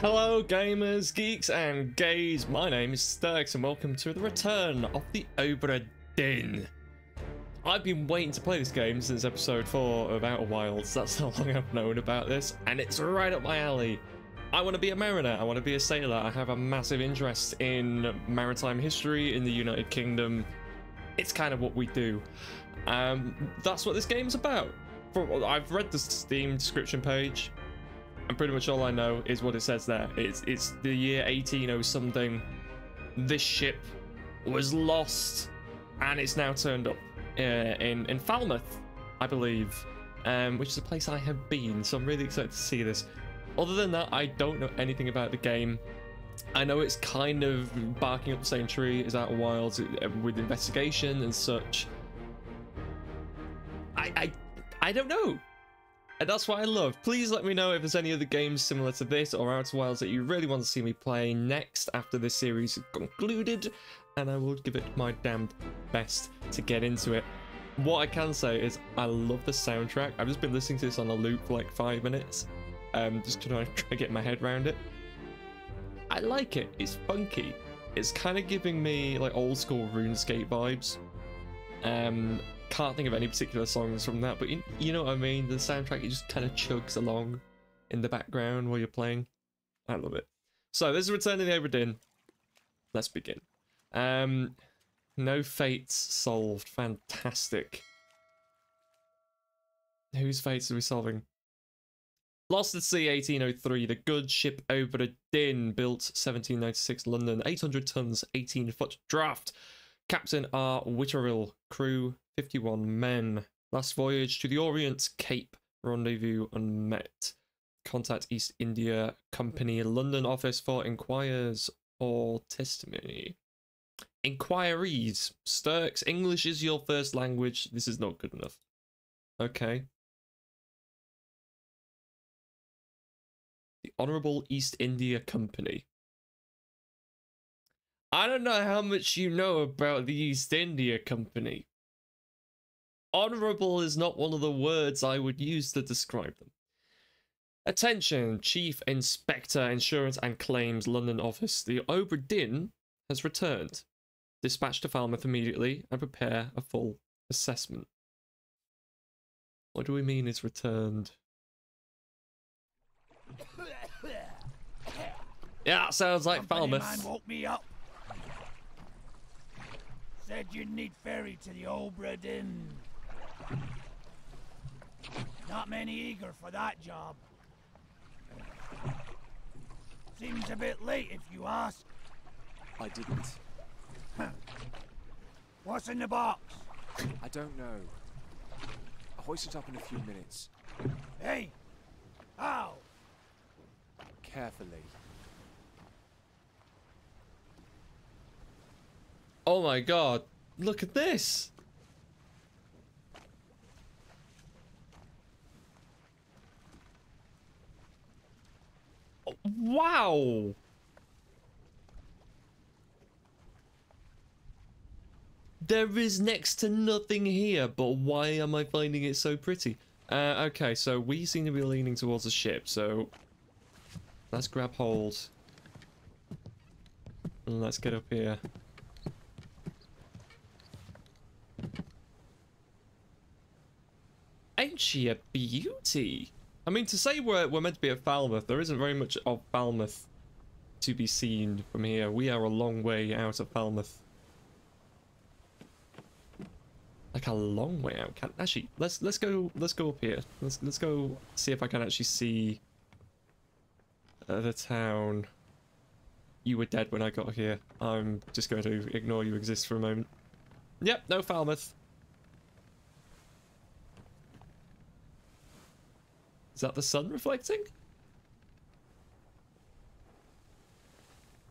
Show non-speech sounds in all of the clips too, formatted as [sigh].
Hello gamers, geeks and gays, my name is Stirx and welcome to the return of the Obra Dinn. I've been waiting to play this game since episode 4 of Outer Wilds, that's how long I've known about this, and it's right up my alley. I want to be a mariner, I want to be a sailor, I have a massive interest in maritime history in the United Kingdom. It's kind of what we do. Um, that's what this game's about. I've read the Steam description page, and pretty much all I know is what it says there. It's it's the year 18 something. This ship was lost, and it's now turned up uh, in in Falmouth, I believe, um, which is a place I have been. So I'm really excited to see this. Other than that, I don't know anything about the game. I know it's kind of barking up the same tree as Outer Wilds uh, with investigation and such. I I I don't know. And that's what I love. Please let me know if there's any other games similar to this or Outer Wilds that you really want to see me play next after this series is concluded, and I will give it my damned best to get into it. What I can say is I love the soundtrack. I've just been listening to this on a loop for like five minutes, um, just to try to get my head around it. I like it. It's funky. It's kind of giving me like old school RuneScape vibes. Um, can't think of any particular songs from that, but you, you know what I mean? The soundtrack, it just kind of chugs along in the background while you're playing. I love it. So, this is Return of the Obra Let's begin. Um, no fates solved. Fantastic. Whose fates are we solving? Lost at Sea 1803, the good ship Obra built 1796 London, 800 tons, 18 foot draft. Captain R. Witterel, crew 51 men. Last voyage to the Orient, Cape, rendezvous unmet. Contact East India Company London office for inquires or testimony. Inquiries. Stirx, English is your first language. This is not good enough. Okay. The Honourable East India Company. I don't know how much you know about the East India Company. Honourable is not one of the words I would use to describe them. Attention, Chief Inspector Insurance and Claims London office. The Obra Dinn has returned. Dispatch to Falmouth immediately and prepare a full assessment. What do we mean it's returned? Yeah, sounds like Falmouth. Man woke me up. Said you'd need ferry to the Obra Dinn. Not many eager for that job. Seems a bit late if you ask. I didn't. What's in the box? I don't know. I'll hoist it up in a few minutes. Hey! How? Carefully. Oh my god, look at this! Wow! There is next to nothing here, but why am I finding it so pretty? Uh, okay, so we seem to be leaning towards the ship, so let's grab hold. And let's get up here. Ain't she a beauty? I mean, to say we're, we're meant to be at Falmouth, there isn't very much of Falmouth to be seen from here. We are a long way out of Falmouth. Like a long way out. Can, actually, let's let's go let's go up here. Let's let's go see if I can actually see uh, the town. You were dead when I got here. I'm just going to ignore you exist for a moment. Yep, no Falmouth. Is that the sun reflecting?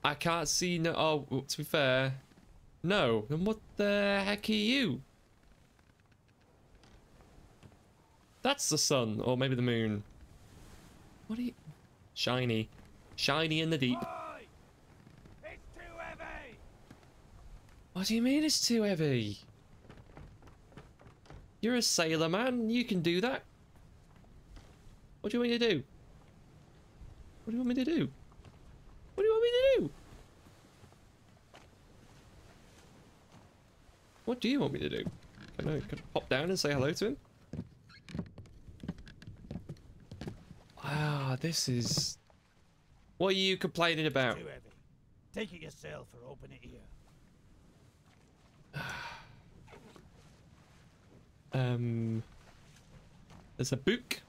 I can't see no. Oh, to be fair, no. Then what the heck are you? That's the sun, or maybe the moon. What are you? Shiny, shiny in the deep. What do you mean it's too heavy? You're a sailor, man. You can do that. What do you want me to do? What do you want me to do? What do you want me to do? What do you want me to do? Can I, can I pop down and say hello to him? Wow, this is... What are you complaining about? Too heavy. Take it yourself or open it here. [sighs] Um, there's a book.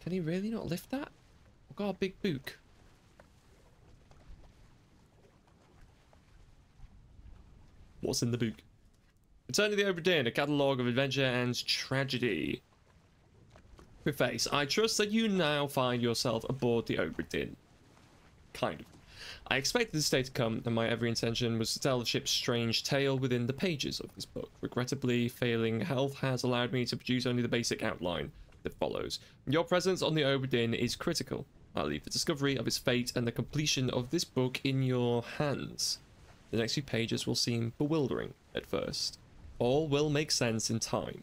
Can he really not lift that? I've got a big book. What's in the book? Return to the Obra Dinn, a catalogue of adventure and tragedy. Preface, I trust that you now find yourself aboard the Obra Dinn. Kind of. I expected this day to come, and my every intention was to tell the ship's strange tale within the pages of this book. Regrettably, failing health has allowed me to produce only the basic outline that follows. Your presence on the Obra Dinn is critical. I leave the discovery of its fate and the completion of this book in your hands. The next few pages will seem bewildering at first. All will make sense in time.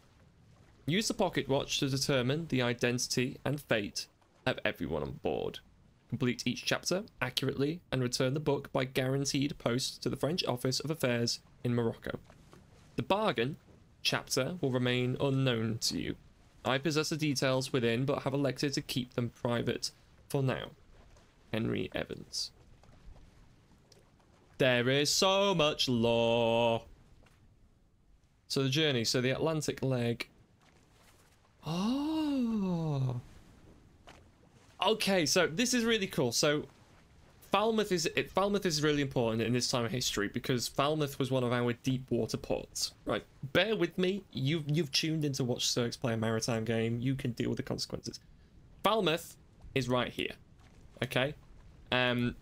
Use the pocket watch to determine the identity and fate of everyone on board. Complete each chapter accurately and return the book by guaranteed post to the French Office of Affairs in Morocco. The bargain chapter will remain unknown to you. I possess the details within but have elected to keep them private for now. Henry Evans. There is so much lore. So the journey, so the Atlantic leg. Oh. Okay, so this is really cool. So Falmouth is it, Falmouth is really important in this time of history because Falmouth was one of our deep water ports. Right, bear with me. You've you've tuned in to watch Stirx play a maritime game. You can deal with the consequences. Falmouth is right here. Okay, um,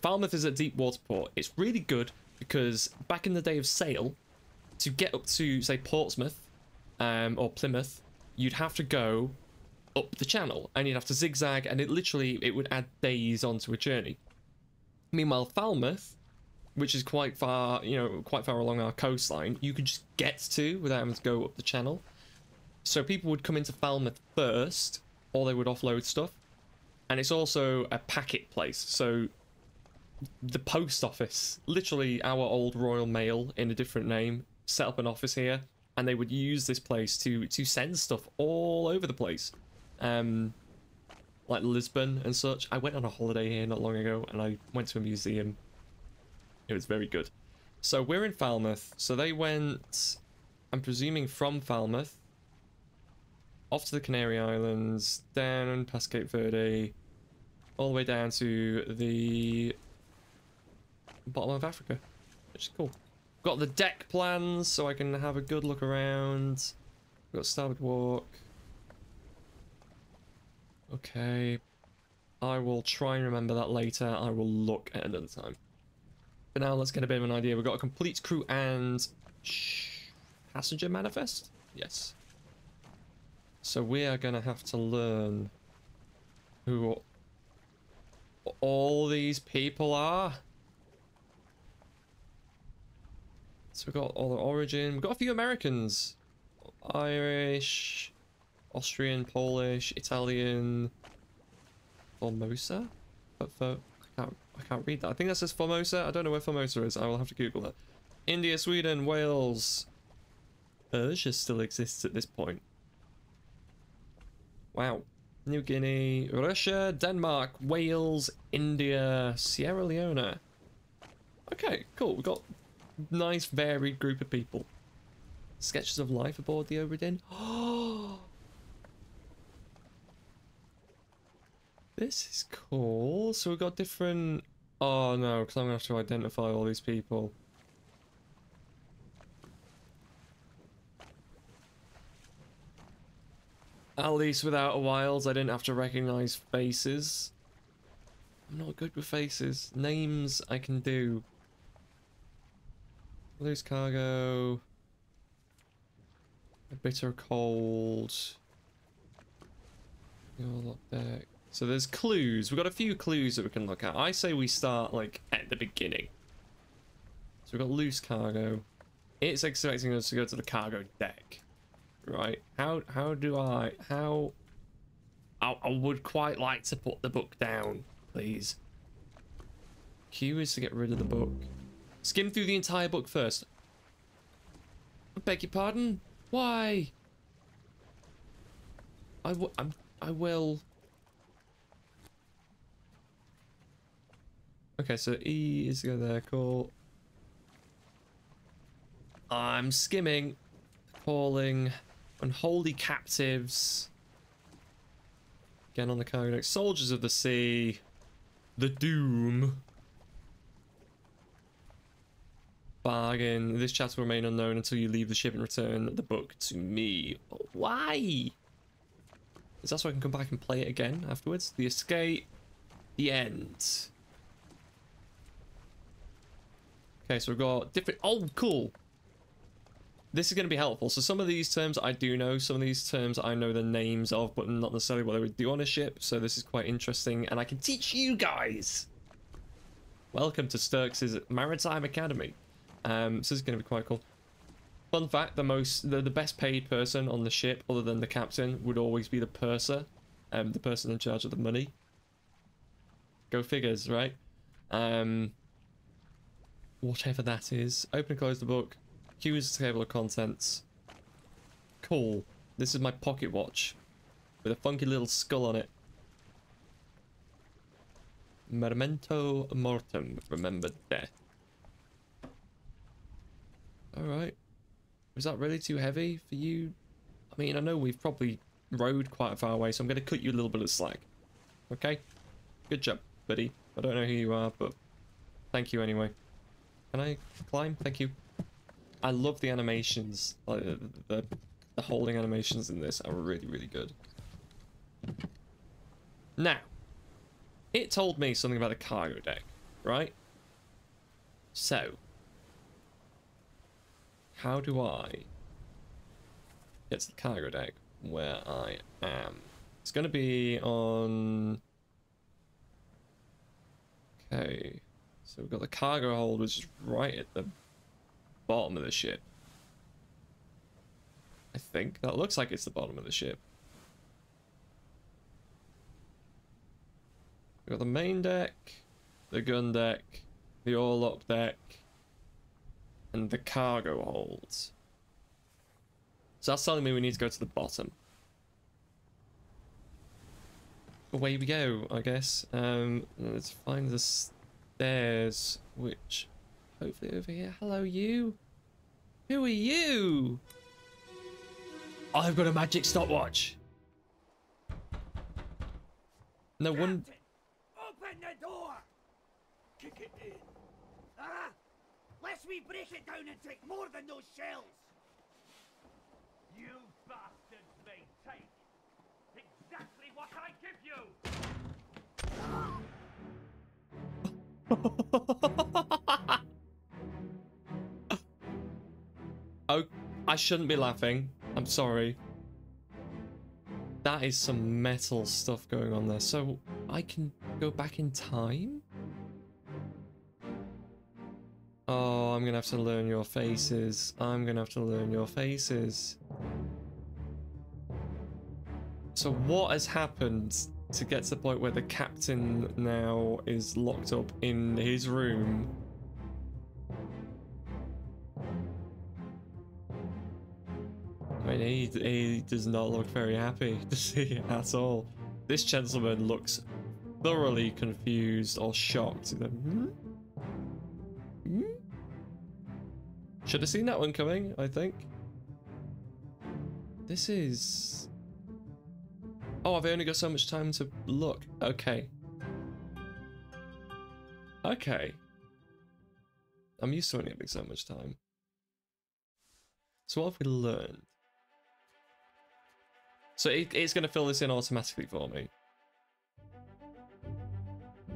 Falmouth is a deep water port. It's really good because back in the day of sail, to get up to say Portsmouth, um, or Plymouth, you'd have to go up the channel and you'd have to zigzag and it literally it would add days onto a journey meanwhile falmouth which is quite far you know quite far along our coastline you could just get to without having to go up the channel. So people would come into falmouth first or they would offload stuff. And it's also a packet place. So the post office literally our old royal mail in a different name set up an office here and they would use this place to to send stuff all over the place. Um, like Lisbon and such. I went on a holiday here not long ago, and I went to a museum. It was very good. So we're in Falmouth. So they went, I'm presuming from Falmouth, off to the Canary Islands, down past Cape Verde, all the way down to the bottom of Africa, which is cool. Got the deck plans so I can have a good look around. Got starboard walk. Okay. I will try and remember that later. I will look at another time. But now let's get a bit of an idea. We've got a complete crew and passenger manifest? Yes. So we are going to have to learn who all these people are. So we've got all the origin. We've got a few Americans. Irish, Austrian, Polish, Italian, Formosa? But for I can't I can't read that. I think that says Formosa. I don't know where Formosa is. I will have to Google that. India, Sweden, Wales. Persia still exists at this point. Wow. New Guinea, Russia, Denmark, Wales, India, Sierra Leone. Okay, cool. We've got nice varied group of people. Sketches of life aboard the Obra Dinn. [gasps] Oh, This is cool. So we've got different... Oh no, because I'm going to have to identify all these people. At least with Outer Wilds, I didn't have to recognize faces. I'm not good with faces. Names I can do. Loose cargo. A bitter cold. Your deck. So there's clues. We've got a few clues that we can look at. I say we start like at the beginning. So we've got loose cargo. It's expecting us to go to the cargo deck. Right. How how do I how I, I would quite like to put the book down, please. Q is to get rid of the book. Skim through the entire book first. I beg your pardon? Why? I, w I'm, I will. Okay, so E is go there. Cool. I'm skimming, calling unholy captives. Again on the cargo. Soldiers of the sea. The Doom. Bargain. This chat will remain unknown until you leave the ship and return the book to me. Why? Is that so I can come back and play it again afterwards? The escape. The end. Okay, so we've got different... Oh, cool. This is going to be helpful. So some of these terms I do know. Some of these terms I know the names of, but not necessarily what they would do on a ship. So this is quite interesting. And I can teach you guys. Welcome to Stirx' Maritime Academy. Um, so this is going to be quite cool. Fun fact, the most, the, the best paid person on the ship, other than the captain, would always be the purser. Um, the person in charge of the money. Go figures, right? Um, whatever that is. Open and close the book. Is the table of contents. Cool. This is my pocket watch. With a funky little skull on it. Memento mortem. Remember death. Alright. Was that really too heavy for you? I mean, I know we've probably rode quite far away, so I'm going to cut you a little bit of slack. Okay? Good job, buddy. I don't know who you are, but thank you anyway. Can I climb? Thank you. I love the animations. Like the, the, holding animations in this are really, really good. Now, it told me something about the cargo deck, right? So, how do I get to the cargo deck where I am? It's going to be on... Okay, so we've got the cargo hold, which is right at the bottom of the ship. I think. That looks like it's the bottom of the ship. We've got the main deck, the gun deck, the orlop deck, and the cargo holds. So that's telling me we need to go to the bottom. Away we go, I guess. Um, let's find the stairs, which hopefully over here. Hello, you. Who are you? I've got a magic stopwatch. No one. Open the door! Kick it in. Ah! Lest we break it down and take more than those shells! You bastards may take exactly what I give you! [laughs] oh, I shouldn't be laughing. I'm sorry. That is some metal stuff going on there. So I can go back in time? Oh, I'm gonna have to learn your faces. I'm gonna have to learn your faces. So what has happened to get to the point where the captain now is locked up in his room? I mean, he, he does not look very happy [laughs] to see at all. This gentleman looks thoroughly confused or shocked. Hmm? Hmm? Should have seen that one coming, I think. This is... Oh, I've only got so much time to look. Okay. Okay. I'm used to only having so much time. So what have we learned? So it, it's going to fill this in automatically for me.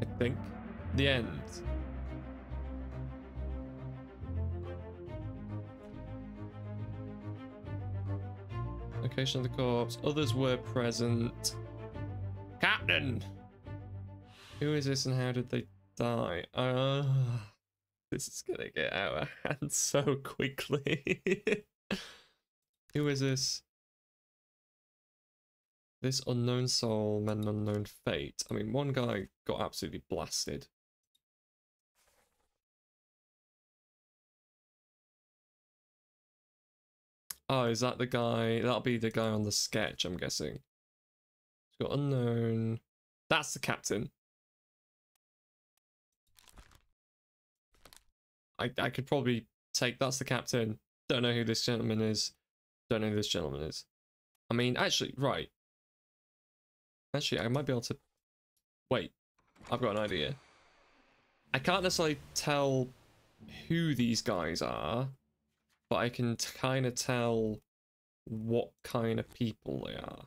I think. The end. Location of the corpse. Others were present. Captain! Who is this and how did they die? Uh, this is gonna get out of hand [laughs] so quickly. [laughs] Who is this? This unknown soul met an unknown fate. I mean, one guy got absolutely blasted. Oh, is that the guy? That'll be the guy on the sketch, I'm guessing. It's got unknown. That's the captain. I I could probably take that's the captain. Don't know who this gentleman is. Don't know who this gentleman is. I mean, actually, right. Actually, I might be able to. Wait, I've got an idea. I can't necessarily tell who these guys are, but I can kind of tell what kind of people they are.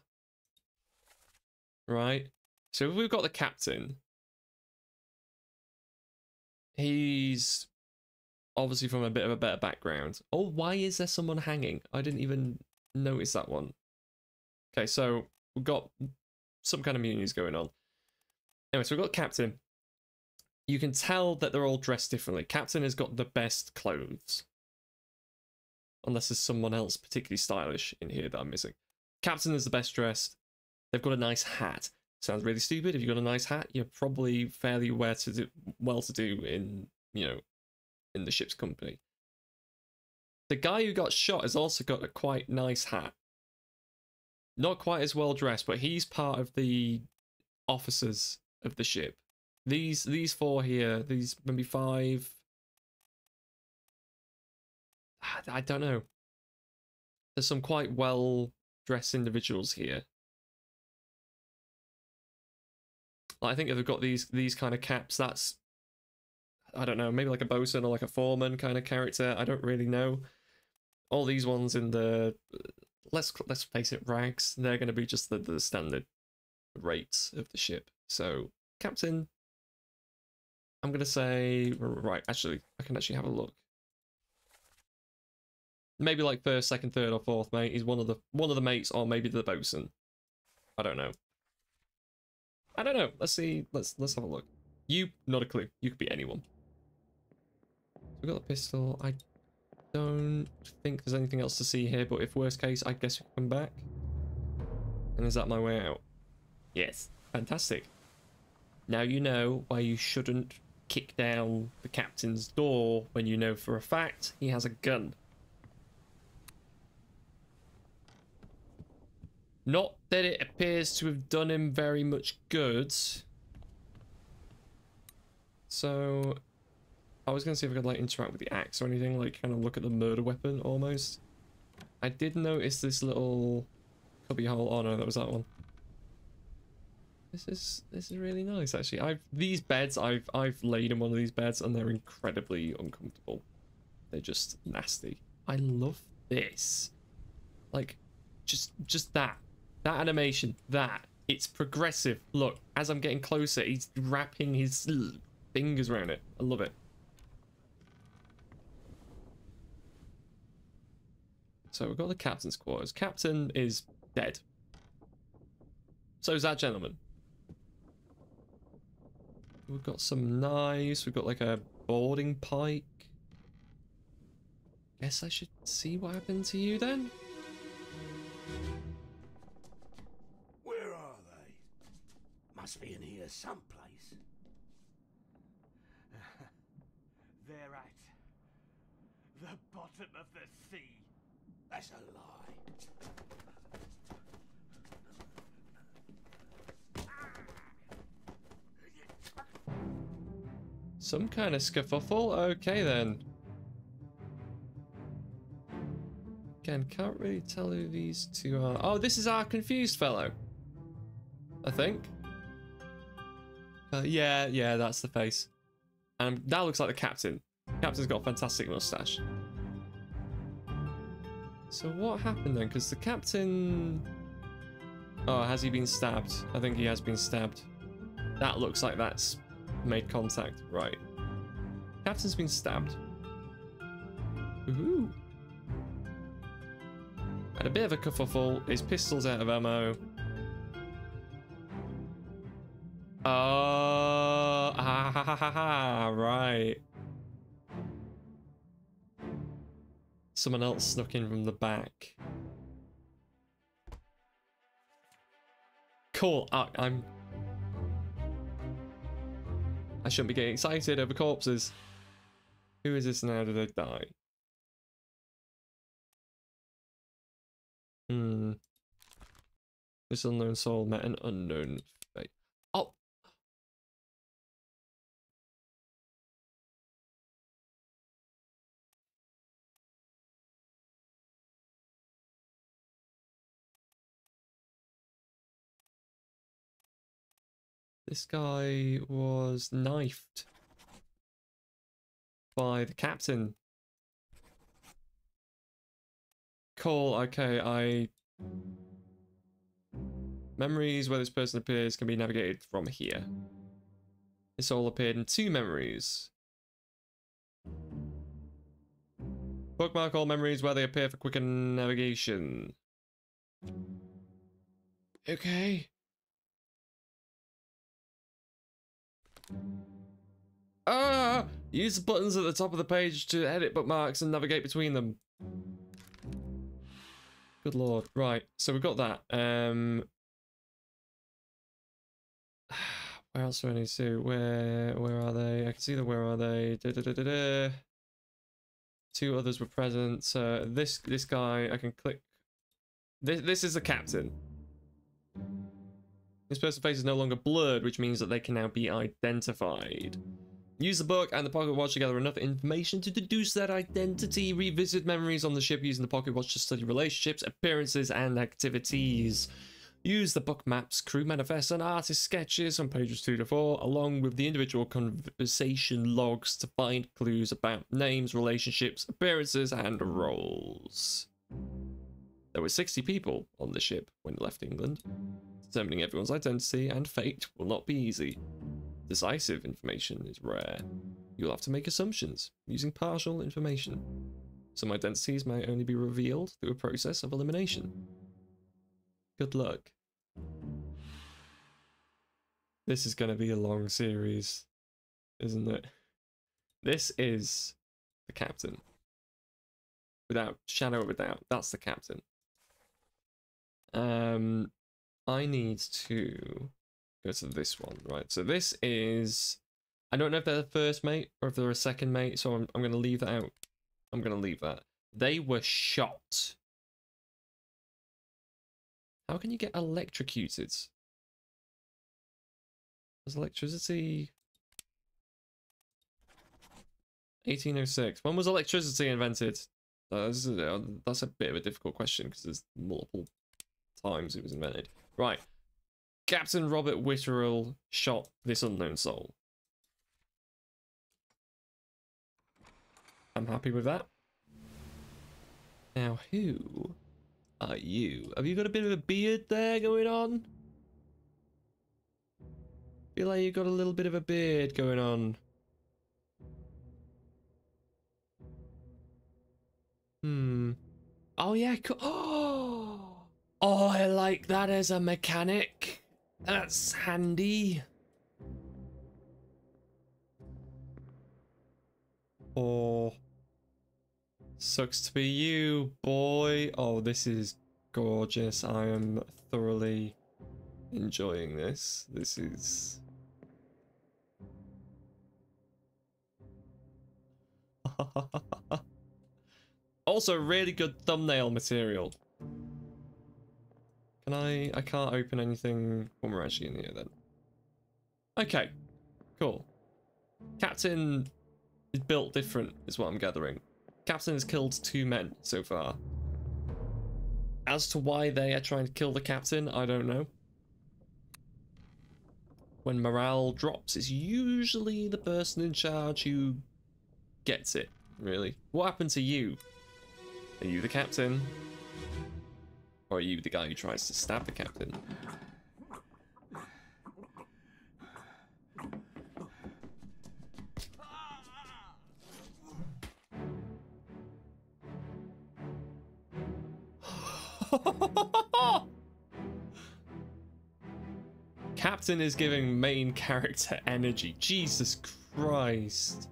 Right? So if we've got the captain, he's obviously from a bit of a better background. Oh, why is there someone hanging? I didn't even notice that one. Okay, so we've got some kind of munis going on. Anyway, so we've got captain. You can tell that they're all dressed differently. Captain has got the best clothes. Unless there's someone else particularly stylish in here that I'm missing. Captain is the best dressed. They've got a nice hat. Sounds really stupid. If you've got a nice hat, you're probably fairly well to do, well to do in, you know, in the ship's company. The guy who got shot has also got a quite nice hat. Not quite as well dressed, but he's part of the officers of the ship. These these four here, these maybe five. [sighs] I don't know. There's some quite well dressed individuals here. I think if they've got these these kind of caps, that's I don't know, maybe like a bosun or like a foreman kind of character. I don't really know. All these ones in the let's let's face it, rags. They're going to be just the, the standard rates of the ship. So captain, I'm going to say right. Actually, I can actually have a look. Maybe like first, second, third, or fourth mate He's one of the one of the mates, or maybe the bosun. I don't know. I don't know. Let's see. Let's let's have a look. You, not a clue. You could be anyone. We've got the pistol. I don't think there's anything else to see here, but if worst case, I guess we come back. And is that my way out? Yes. Fantastic. Now you know why you shouldn't kick down the captain's door when you know for a fact he has a gun. Not that it appears to have done him very much good. So I was gonna see if I could like interact with the axe or anything, like kind of look at the murder weapon almost. I did notice this little cubby hole. Oh no, that was that one. This is this is really nice actually. I've these beds I've I've laid in one of these beds and they're incredibly uncomfortable. They're just nasty. I love this. Like just just that. That animation, that. It's progressive. Look, as I'm getting closer, he's wrapping his fingers around it. I love it. So we've got the captain's quarters. Captain is dead. So is that gentleman. We've got some knives. We've got like a boarding pike. Guess I should see what happened to you then. Must be in here someplace. [laughs] They're at the bottom of the sea. That's a lie. Some kind of scuffle. Okay then. Again, can't really tell who these two are. Oh, this is our confused fellow. I think. Uh, yeah, yeah, that's the face. And that looks like the captain. Captain's got a fantastic mustache. So what happened then? Because the captain... Oh, has he been stabbed? I think he has been stabbed. That looks like that's made contact. Right. Captain's been stabbed. Ooh. Had a bit of a kerfuffle. His pistol's out of ammo. Oh, ha, ha, ha, ha, right. Someone else snuck in from the back. Cool. I, I'm. I shouldn't be getting excited over corpses. Who is this now? Did they die? Hmm. This unknown soul met an unknown This guy was knifed by the captain. Cool, okay, I... Memories where this person appears can be navigated from here. This all appeared in two memories. Bookmark all memories where they appear for quicker navigation. Okay. Ah! Use the buttons at the top of the page to edit bookmarks and navigate between them. Good lord. Right, so we've got that. Um, [sighs] where else do I need to? Where where are they? I can see the where are they? Da, da, da. Two others were present. Uh, this this guy, I can click. This this is the captain. This person's face is no longer blurred, which means that they can now be identified. Use the book and the pocket watch to gather enough information to deduce that identity. Revisit memories on the ship using the pocket watch to study relationships, appearances, and activities. Use the book maps, crew manifests, and artist sketches on pages 2 to 4, along with the individual conversation logs to find clues about names, relationships, appearances, and roles. There were 60 people on the ship when it left England. Determining everyone's identity and fate will not be easy. Decisive information is rare. You'll have to make assumptions using partial information. Some identities may only be revealed through a process of elimination. Good luck. This is going to be a long series, isn't it? This is the captain. Without shadow of a doubt, that's the captain. Um, I need to go to this one, right? So this is, I don't know if they're the first mate or if they're a second mate, so I'm, I'm going to leave that out. I'm going to leave that. They were shot. How can you get electrocuted? Was electricity... 1806. When was electricity invented? Uh, that's a bit of a difficult question because there's multiple times it was invented. Right. Captain Robert Witterel shot this unknown soul. I'm happy with that. Now, who are you? Have you got a bit of a beard there going on? Feel like you got a little bit of a beard going on. Hmm. Oh yeah. Oh. [gasps] Oh, I like that as a mechanic. That's handy. Oh. Sucks to be you, boy. Oh, this is gorgeous. I am thoroughly enjoying this. This is... [laughs] also, really good thumbnail material. Can I... I can't open anything when we're actually in here then. Okay. Cool. Captain is built different, is what I'm gathering. Captain has killed two men so far. As to why they are trying to kill the captain, I don't know. When morale drops, it's usually the person in charge who gets it, really. What happened to you? Are you the captain? Or are you the guy who tries to stab the captain? [laughs] Captain is giving main character energy. Jesus Christ.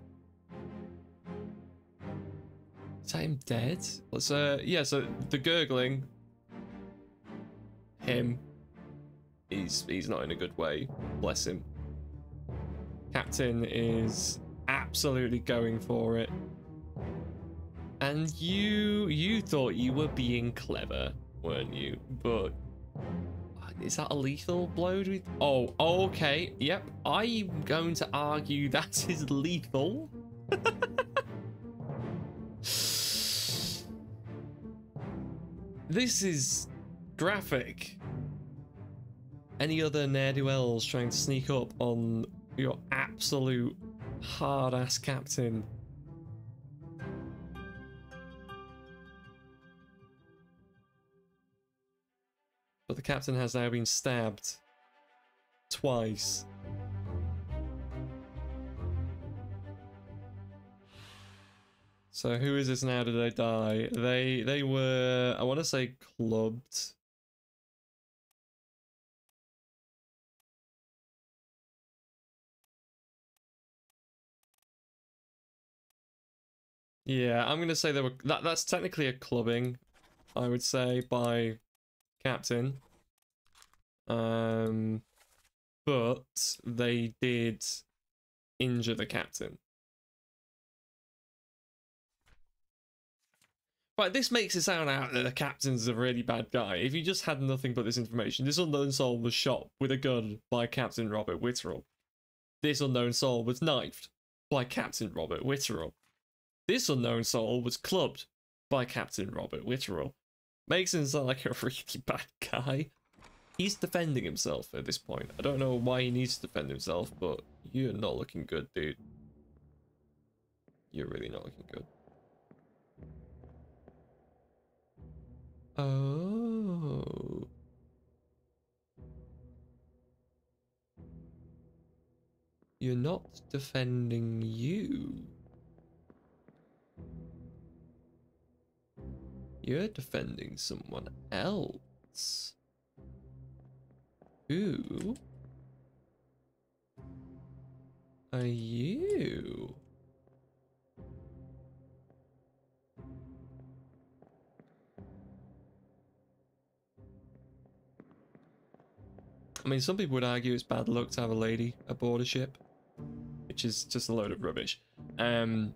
Is that him dead? Let's uh yeah, so the gurgling. Him. He's he's not in a good way. Bless him. Captain is absolutely going for it. And you you thought you were being clever. weren't you? But uh, is that a lethal blow? Do we... Oh, okay. Yep. I'm going to argue [laughs] that is lethal. [laughs] this is graphic. Any other ne'er-do-wells trying to sneak up on your absolute hard-ass captain? But the captain has now been stabbed twice. So who is this now? Did they die? They they were I want to say clubbed. Yeah, I'm gonna say they were that that's technically a clubbing, I would say, by captain. Um but they did injure the captain. Right, this makes it sound out that the captain's a really bad guy. If you just had nothing but this information, this unknown soul was shot with a gun by Captain Robert Witterel. This unknown soul was knifed by Captain Robert Witterel. This unknown soul was clubbed by Captain Robert Witterel. Makes him sound like a [laughs] really bad guy. He's defending himself at this point. I don't know why he needs to defend himself, but you're not looking good, dude. You're really not looking good. Oh. You're not defending you. You're defending someone else. Who are you? I mean, some people would argue it's bad luck to have a lady aboard a ship, which is just a load of rubbish. Um,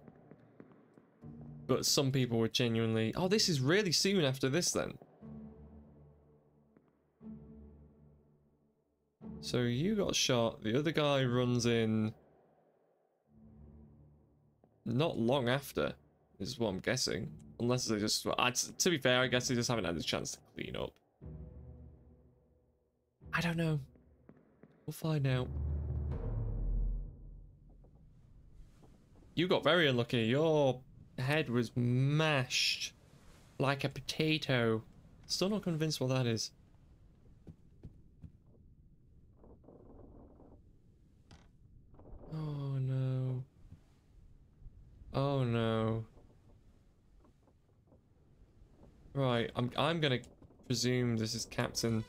but some people were genuinely... Oh, this is really soon after this then. So you got shot, the other guy runs in... Not long after, is what I'm guessing. Unless they just... Well, I, to be fair, I guess they just haven't had the chance to clean up. I don't know. We'll find out. You got very unlucky. Your head was mashed like a potato. Still not convinced what that is. Oh no. Oh no. Right, I'm I'm gonna presume this is Captain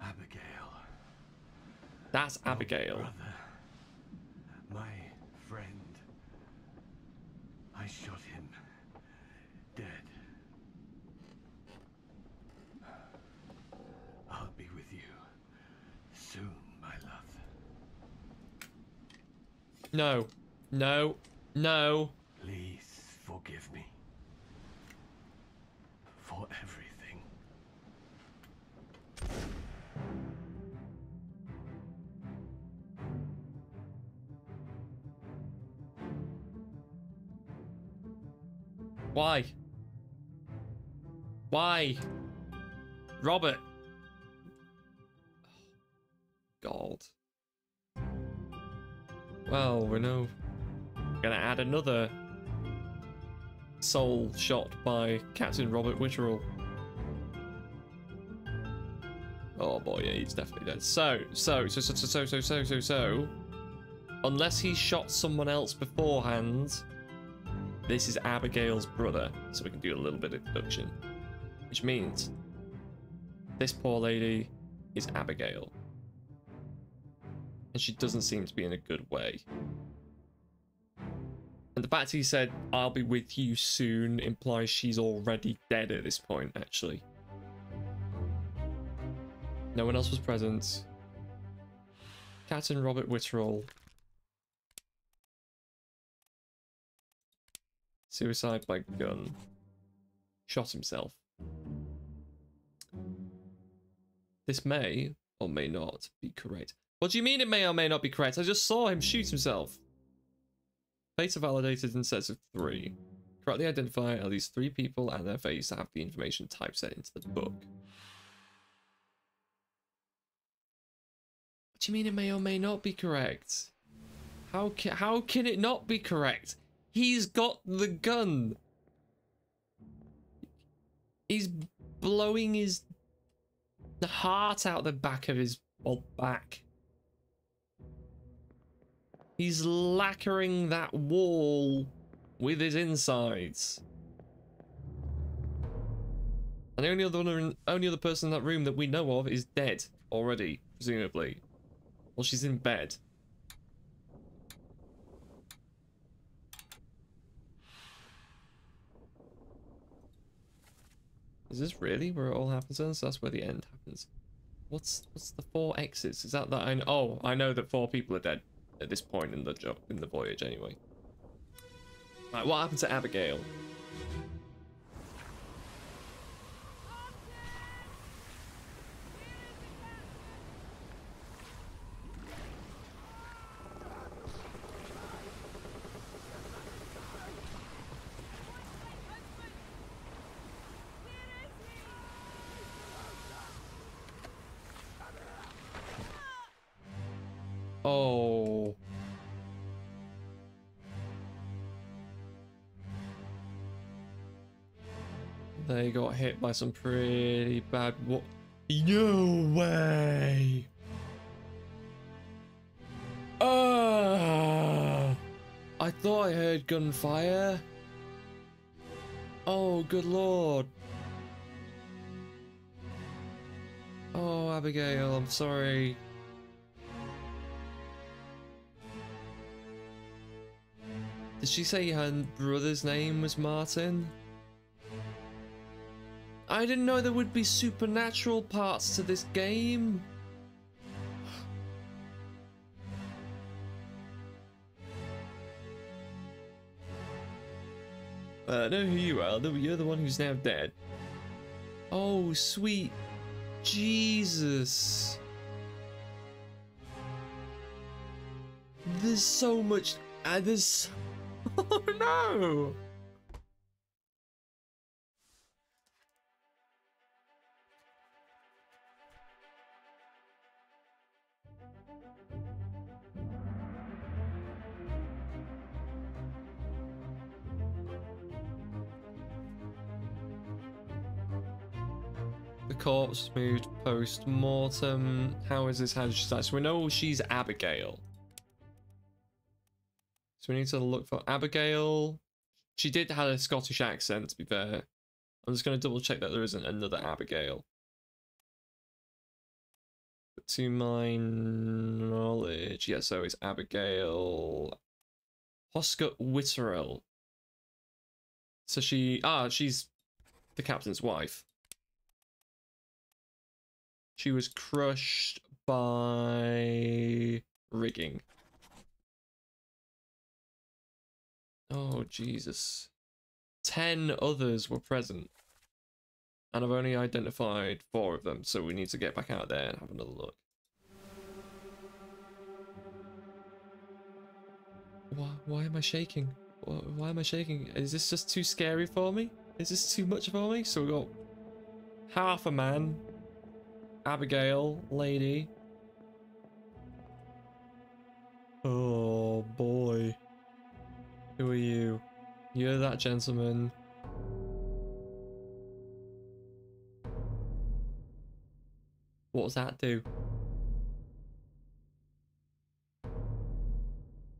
Abigail. That's Abigail. Brother. My friend. I shot him. Dead. I'll be with you. Soon, my love. No. No. No. Please forgive me. For everything. Why? Why? Robert. Well, we're now gonna add another soul shot by Captain Robert Witterel. Oh boy, yeah, he's definitely dead. So, so, so, so, so, so, so, so, so, unless he shot someone else beforehand, this is Abigail's brother, so we can do a little bit of deduction. Which means this poor lady is Abigail. And she doesn't seem to be in a good way. And the fact he said, I'll be with you soon, implies she's already dead at this point, actually. No one else was present. Captain Robert Witterel Suicide by gun. Shot himself. This may or may not be correct. What do you mean it may or may not be correct? I just saw him shoot himself. Are validated in sets of three. Correctly identify at least three people and their face to have the information typeset into the book. What do you mean it may or may not be correct? How can, how can it not be correct? He's got the gun. He's blowing his the heart out the back of his well, back. He's lacquering that wall with his insides. And the only other one, only other person in that room that we know of is dead already, presumably. Well, she's in bed. Is this really where it all happens? So that's where the end happens. What's what's the four X's? Is that that I know? Oh, I know that four people are dead at this point in the job in the voyage anyway. Right, what happened to Abigail? They got hit by some pretty bad what No way. Ah. I thought I heard gunfire. Oh, good lord. Oh, Abigail, I'm sorry. Did she say her brother's name was Martin? I didn't know there would be supernatural parts to this game. Uh, I know who you are. You're the one who's now dead. Oh, sweet Jesus. There's so much. Uh, there's. [laughs] Oh no! The corpse moved post mortem. How is this? How did she start? So we know she's Abigail. So we need to look for Abigail. She did have a Scottish accent, to be fair. I'm just going to double check that there isn't another Abigail. But to my knowledge, yeah, so it's Abigail Hoscut Witterel. So she, ah, she's the captain's wife. She was crushed by rigging. Oh, Jesus. Ten others were present. And I've only identified four of them, so we need to get back out there and have another look. Why, why am I shaking? Why, am I shaking? Is this just too scary for me? Is this too much for me? So we got half a man, Abigail, lady. Oh boy. Who are you? You're that gentleman. What does that do?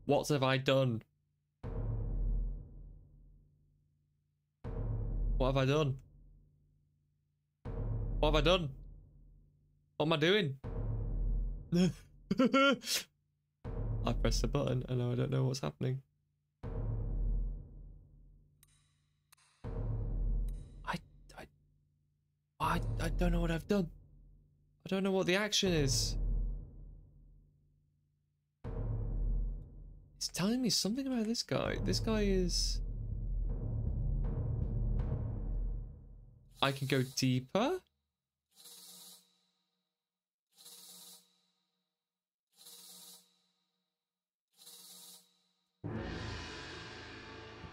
What have I done? What have I done? What have I done? What am I doing? [laughs] I pressed the button and now I don't know what's happening. I, I, I, I don't know what I've done. I don't know what the action is. It's telling me something about this guy. This guy is... I can go deeper?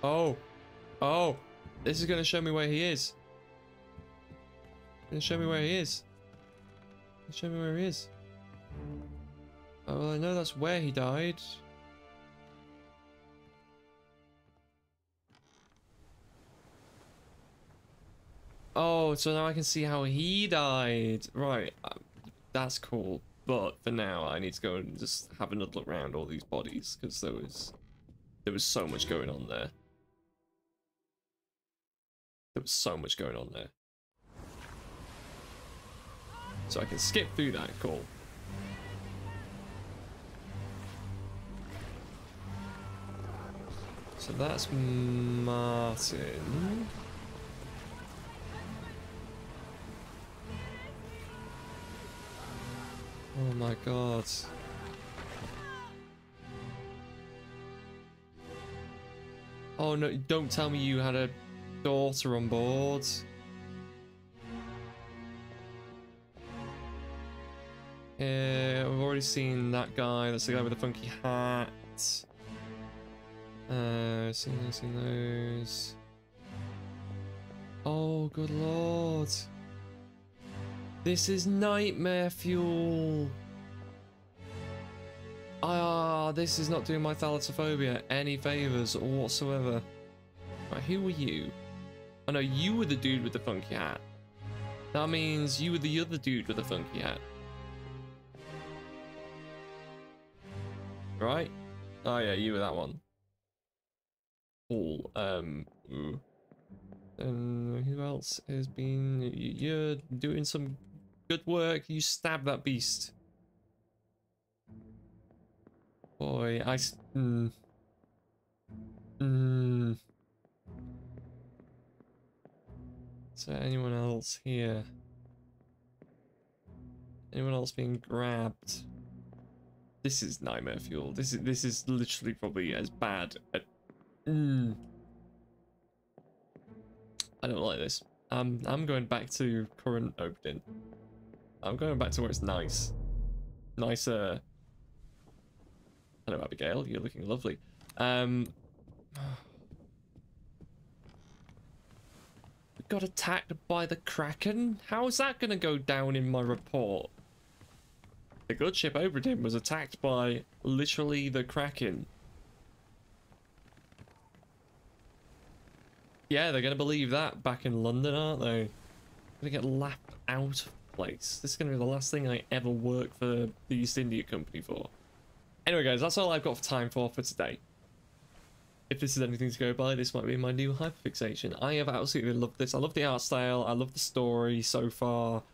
Oh. Oh. This is going to show me where he is. Gonna show me where he is. Show me where he is. Oh, well, I know that's where he died. Oh, so now I can see how he died. Right, um, that's cool. But for now, I need to go and just have another look around all these bodies because there was there was so much going on there. There was so much going on there. So I can skip through that, cool. So that's Martin. Oh my god. Oh no, don't tell me you had a daughter on board. Yeah, we've already seen that guy. That's the guy with the funky hat. Uh, seen those, seen those. Oh, good lord. This is nightmare fuel. Ah, this is not doing my thalassophobia any favors whatsoever. Right, who are you? Oh no, you were the dude with the funky hat. That means you were the other dude with the funky hat. Right? Oh yeah, you were that one. Cool. Um. And who else has been? You're doing some good work. You stab that beast. Boy, I. s- Mm. Mm. Is there anyone else here? Anyone else being grabbed? This is nightmare fuel. This is this is literally probably as bad. At, mm. I don't like this. Um, I'm going back to current opening. I'm going back to where it's nice, nicer. Hello, Abigail. You're looking lovely. Um, we got attacked by the Kraken. How is that going to go down in my report? The good ship Obra Dinn was attacked by literally the Kraken. Yeah, they're going to believe that back in London, aren't they? Going to get laughed out of place. This is going to be the last thing I ever work for the East India Company for. Anyway, guys, that's all I've got for time for for today. If this is anything to go by, this might be my new hyperfixation. I have absolutely loved this. I love the art style. I love the story so far.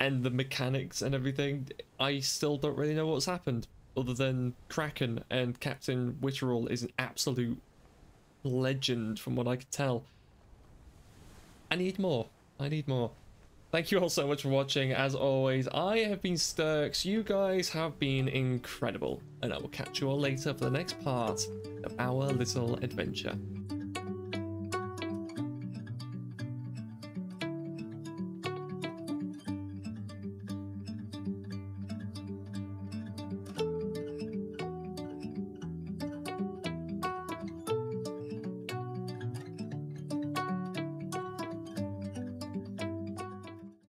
And the mechanics and everything. I still don't really know what's happened. Other than Kraken and Captain Witterel is an absolute legend from what I could tell. I need more. I need more. Thank you all so much for watching. As always, I have been Stirx. You guys have been incredible. And I will catch you all later for the next part of our little adventure.